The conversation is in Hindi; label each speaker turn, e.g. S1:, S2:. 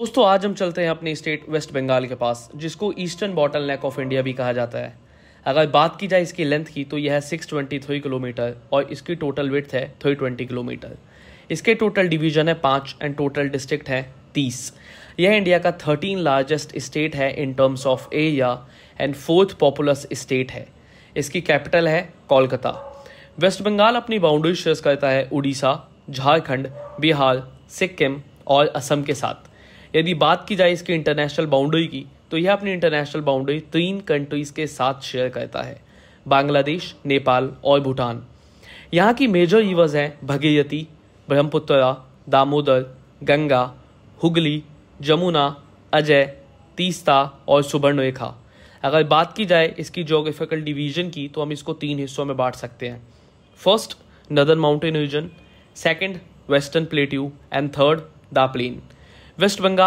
S1: दोस्तों, आज हम चलते हैं अपने स्टेट वेस्ट बंगाल के पास, जिसको eastern bottleneck of India भी कहा जाता है। अगर बात की जाए इसकी लेंथ की तो यह है सिक्स ट्वेंटी थ्री किलोमीटर, और इसकी टोटल विथ है थ्री ट्वेंटी किलोमीटर। इसके टोटल डिवीज़न है पाँच एंड टोटल डिस्ट्रिक्ट है तीस। यह इंडिया का थर्टीन लार्जेस्ट स्टेट है in terms of area and fourth populous state है। इसकी कैपिटल है कोलकाता। वेस्ट बंगाल अपनी बाउंड्री शेयर करता है उड़ीसा, झारखंड, बिहार, सिक्किम और असम के साथ। यदि बात की जाए इसकी इंटरनेशनल बाउंड्री की तो यह अपनी इंटरनेशनल बाउंड्री तीन कंट्रीज़ के साथ शेयर करता है। बांग्लादेश, नेपाल और भूटान। यहाँ की मेजर रिवर्स हैं भगीरथी, ब्रह्मपुत्रा, दामोदर, गंगा, हुगली, जमुना, अजय, तीस्ता और सुवर्णरेखा। अगर बात की जाए इसकी जोग्राफिकल डिवीज़न की तो हम इसको तीन हिस्सों में बांट सकते हैं। First northern mountain region second western plateau and third the plain West Bengal